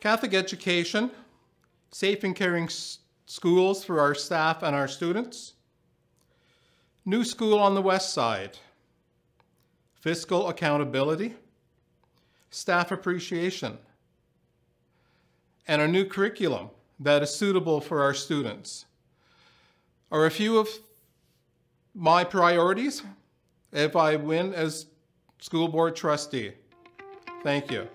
Catholic education, safe and caring schools for our staff and our students, new school on the west side, fiscal accountability, staff appreciation, and a new curriculum that is suitable for our students. Are a few of my priorities. If I win as school board trustee. Thank you.